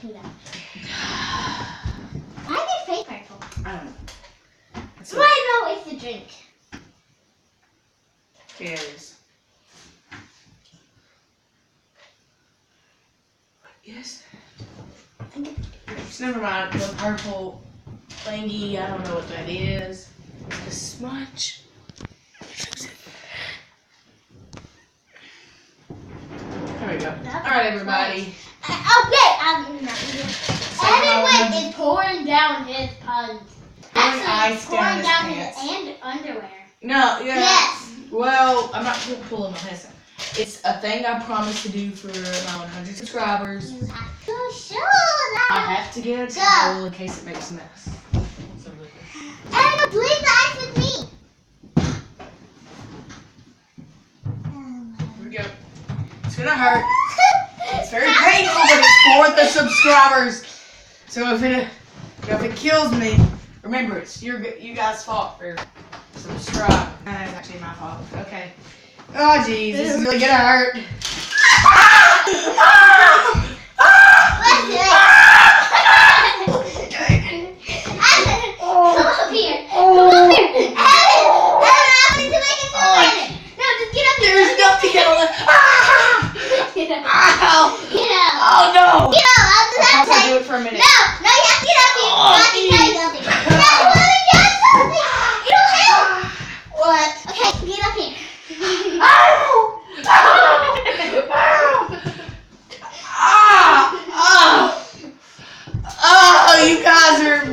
do that. Why fake purple? I don't know. That's So I know it's the drink. Yeah, it is. Yes. It's never mind. The purple thingy. I don't know what that is. The smudge. There we go. All right, everybody. Okay, um, I'm not. Second Everyone is pouring down his pants. Pouring Actually, ice pouring down his down pants. his and underwear. No, yeah. Yes. Well, I'm not pull- pulling my hands down. It's a thing I promised to do for my 100 subscribers. You have to show I have to get a towel in case it makes a mess. And leave the ice with me. Here we go. It's gonna hurt. Very painful, but it's for the subscribers. So if it if it kills me, remember it's your you guys' fault for subscribe. Nah, It's actually my fault. Okay. Oh jeez, this is really gonna hurt. Come up here. Come up here. Evan, Evan, I'm going to make it feel better. No, just get up here. There's nothing to get Ah! Get up. Ow! Get up. Oh no! Get up. I'll just have I'll to do tell you. it for a minute. No, no, you have to get up here. Oh, I have to tell you geez. something. No, let me get something. You don't help. What? Okay, get up here. Ow! Ow! Ow! Ah! Oh! Oh, you guys are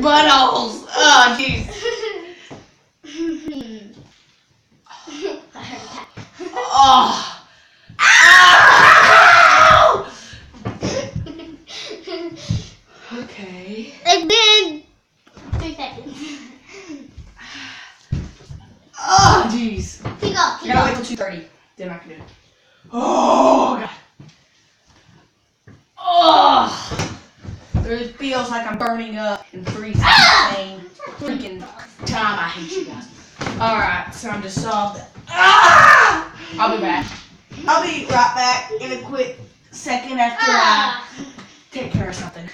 buttholes. Oh. Oh. Ow! Okay. Like big. Three seconds. Oh, jeez. Keep going. I Keep gotta wait going. till 2.30. Then I can do it. Oh, God. Oh. It feels like I'm burning up and freezing Ah! Freaking time. I hate you guys. Alright, so I'm just solved that. Ah! I'll be back. I'll be right back in a quick second after I Ah. take care of something.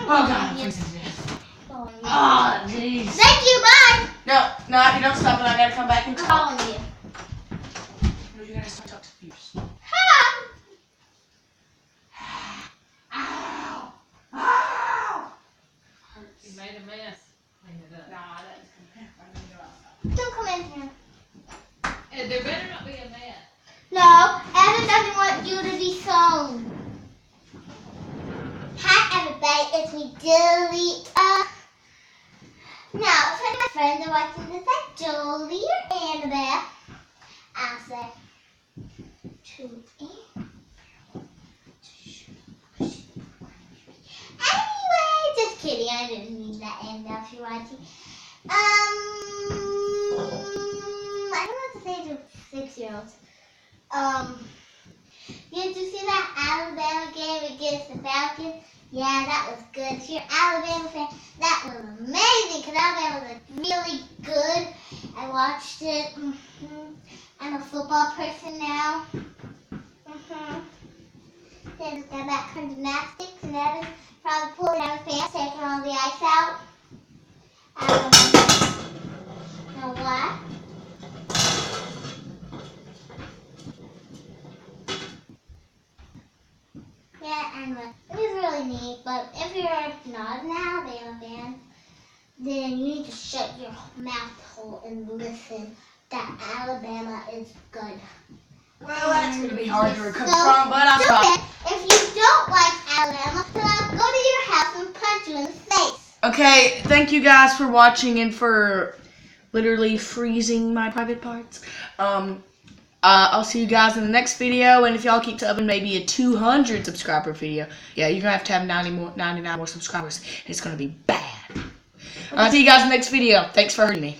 Oh, God, I'm freezing to death. Oh, Oh, jeez. Thank you. Bye. No, no, you don't stop it. I gotta come back and talk. calling you. No, you gotta start talking to viewers. Ha! Ow! Ow! You made a mess. Clean it up. Nah, that is I'm gonna go outside. Don't come in here. Eh, There better not be a man. No, Evan doesn't want you to be sown. Hi everybody, it's me. Uh, now, if my friends are watching this, like Jolie or Annabelle, I'll say, to Anyway, just kidding, I didn't mean that, Annabelle, if you're watching. Um, six-year-olds. Um, did you see that Alabama game against the Falcons? Yeah, that was good. If you're Alabama fan, that was amazing because Alabama was really good. I watched it. hmm I'm a football person now. hmm Then got back from gymnastics and Evan probably pulling down his pants, taking all the ice out. Um, know what? Yeah, and uh, it was really neat. But if you're not an Alabama fan, then you need to shut your mouth hole and listen. That Alabama is good. Well, that's gonna be hard to recover So from, but I'll try. stupid. If you don't like Alabama, then I'll go to your house and punch you in the face. Okay, thank you guys for watching and for literally freezing my private parts. Um, uh, I'll see you guys in the next video, and if y'all keep subbing, maybe a 200 subscriber video. Yeah, you're gonna have to have 90 more, 99 more subscribers. It's gonna be bad. I'll see you guys in the next video. Thanks for hurting me.